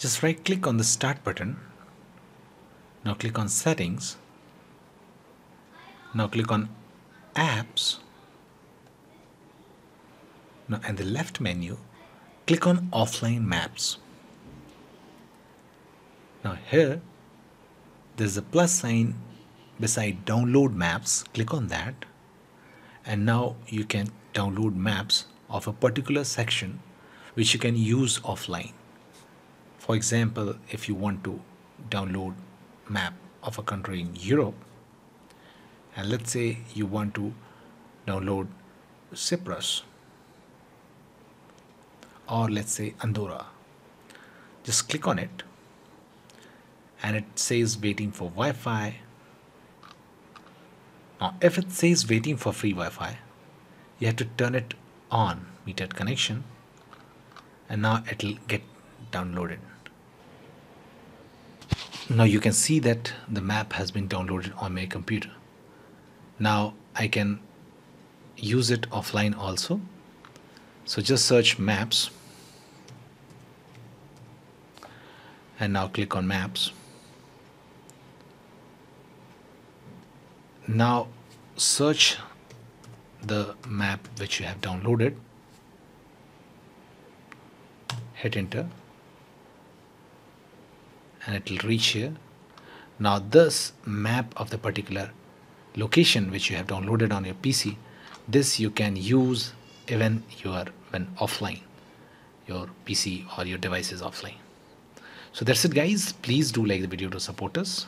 just right click on the start button. Now click on settings. Now click on apps. Now in the left menu click on offline maps. Now here there's a plus sign beside download maps. Click on that. And now you can download maps of a particular section which you can use offline for example if you want to download map of a country in Europe and let's say you want to download Cyprus or let's say Andorra just click on it and it says waiting for Wi-Fi. Now if it says waiting for free Wi-Fi you have to turn it on metered connection and now it'll get downloaded now you can see that the map has been downloaded on my computer. Now I can use it offline also. So just search maps. And now click on maps. Now search the map which you have downloaded. Hit enter and it will reach here. Now this map of the particular location which you have downloaded on your PC this you can use even you are when offline your PC or your device is offline. So that's it guys. Please do like the video to support us